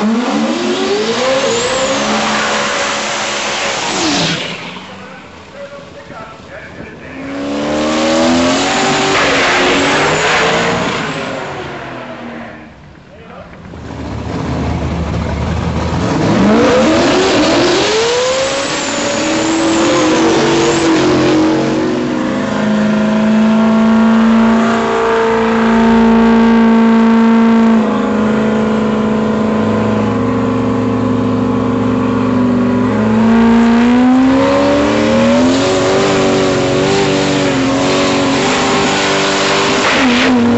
mm mm-hmm. you. Mm-hmm.